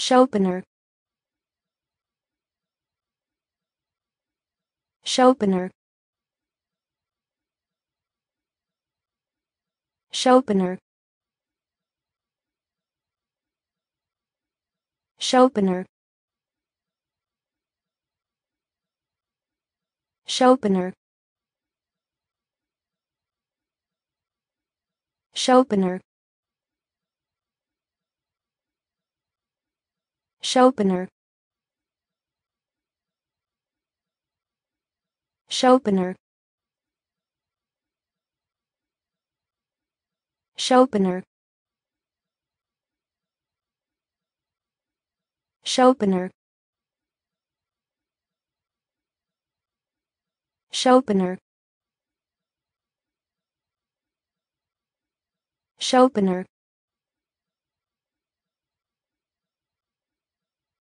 Chopiner Chopiner Chopiner Chopiner Chopiner Chopiner Chopiner Chopiner Chopiner Chopiner Chopiner Chopiner